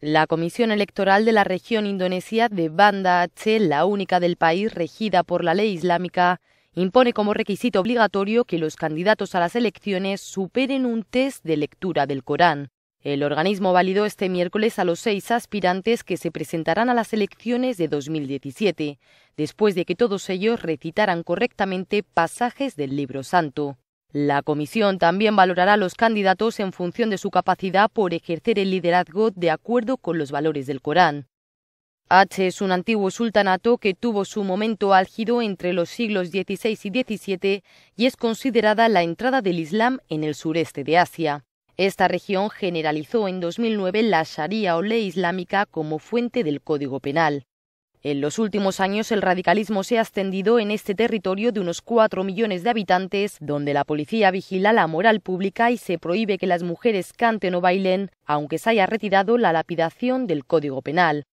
La Comisión Electoral de la región indonesia de Banda Aceh, la única del país regida por la ley islámica, impone como requisito obligatorio que los candidatos a las elecciones superen un test de lectura del Corán. El organismo validó este miércoles a los seis aspirantes que se presentarán a las elecciones de 2017, después de que todos ellos recitaran correctamente pasajes del libro santo. La comisión también valorará a los candidatos en función de su capacidad por ejercer el liderazgo de acuerdo con los valores del Corán. H es un antiguo sultanato que tuvo su momento álgido entre los siglos XVI y XVII y es considerada la entrada del Islam en el sureste de Asia. Esta región generalizó en 2009 la Sharia o ley islámica como fuente del Código Penal. En los últimos años el radicalismo se ha extendido en este territorio de unos 4 millones de habitantes, donde la policía vigila la moral pública y se prohíbe que las mujeres canten o bailen, aunque se haya retirado la lapidación del Código Penal.